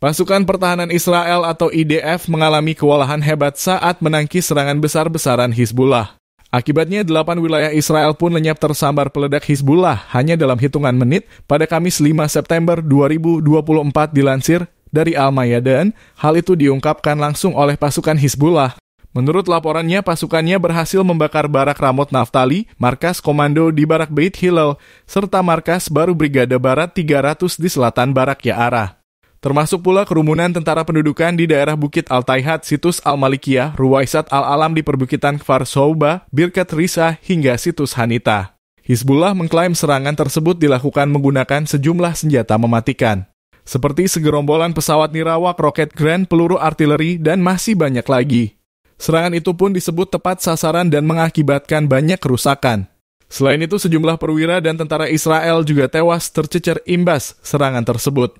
Pasukan pertahanan Israel atau IDF mengalami kewalahan hebat saat menangkis serangan besar-besaran Hizbullah. Akibatnya, delapan wilayah Israel pun lenyap tersambar peledak Hizbullah hanya dalam hitungan menit pada Kamis 5 September 2024 dilansir dari Al-Mayadan, hal itu diungkapkan langsung oleh pasukan Hizbullah. Menurut laporannya, pasukannya berhasil membakar barak Ramot Naftali, markas komando di barak Beit Hillel, serta markas baru Brigade Barat 300 di selatan barak Ya'ara. Termasuk pula kerumunan tentara pendudukan di daerah Bukit Al-Taihat, situs Al-Malikiyah, Ruwaisat Al-Alam di perbukitan Kfar Souba, Birkat Risa, hingga situs Hanita. Hizbullah mengklaim serangan tersebut dilakukan menggunakan sejumlah senjata mematikan. Seperti segerombolan pesawat nirawak, roket grand, peluru artileri, dan masih banyak lagi. Serangan itu pun disebut tepat sasaran dan mengakibatkan banyak kerusakan. Selain itu, sejumlah perwira dan tentara Israel juga tewas tercecer imbas serangan tersebut.